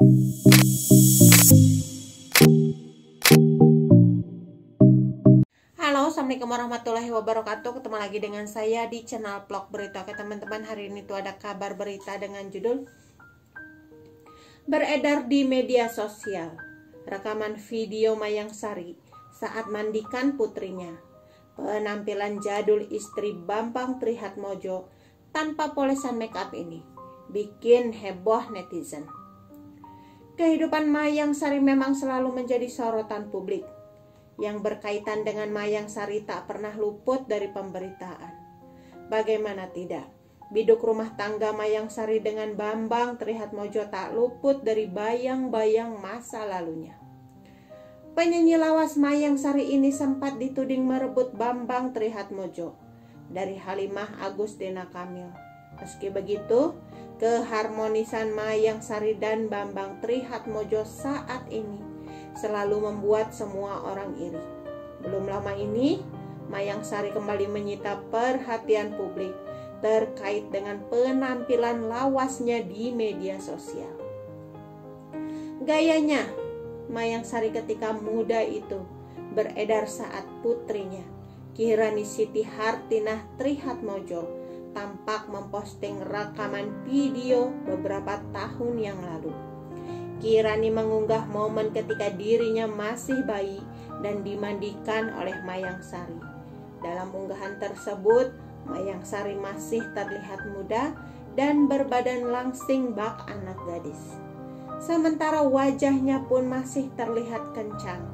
Halo, Assalamualaikum warahmatullahi wabarakatuh. Ketemu lagi dengan saya di channel vlog berita. Oke teman-teman, hari ini tuh ada kabar berita dengan judul Beredar di media sosial. Rekaman video Mayang Sari saat mandikan putrinya. Penampilan jadul istri Bambang Trihatmojo tanpa polesan make up ini Bikin heboh netizen Kehidupan Mayang Sari memang selalu menjadi sorotan publik yang berkaitan dengan Mayang Sari tak pernah luput dari pemberitaan. Bagaimana tidak? Biduk rumah tangga Mayang Sari dengan Bambang Trihatmojo tak luput dari bayang-bayang masa lalunya. Penyanyi lawas Mayang Sari ini sempat dituding merebut Bambang Trihatmojo dari Halimah Agustina Kamil. Meski begitu, keharmonisan Mayang Sari dan Bambang Trihatmojo saat ini selalu membuat semua orang iri. Belum lama ini, Mayang Sari kembali menyita perhatian publik terkait dengan penampilan lawasnya di media sosial. Gayanya, Mayang Sari ketika muda itu beredar saat putrinya, Kirani Siti Hartinah Trihatmojo, tampak memposting rekaman video beberapa tahun yang lalu. Kirani mengunggah momen ketika dirinya masih bayi dan dimandikan oleh Mayang Sari. Dalam unggahan tersebut, Mayang Sari masih terlihat muda dan berbadan langsing bak anak gadis. Sementara wajahnya pun masih terlihat kencang,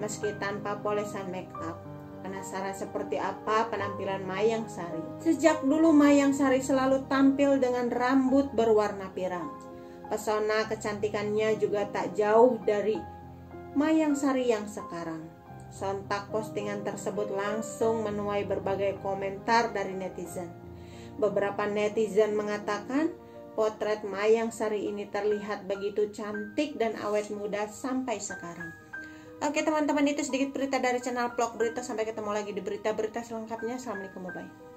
meski tanpa polesan make up. Penasaran seperti apa penampilan Mayang Sari? Sejak dulu Mayang Sari selalu tampil dengan rambut berwarna pirang Pesona kecantikannya juga tak jauh dari Mayang Sari yang sekarang. Sontak postingan tersebut langsung menuai berbagai komentar dari netizen. Beberapa netizen mengatakan potret Mayang Sari ini terlihat begitu cantik dan awet muda sampai sekarang. Oke teman-teman itu sedikit berita dari channel vlog berita sampai ketemu lagi di berita-berita selengkapnya. Assalamualaikum bye.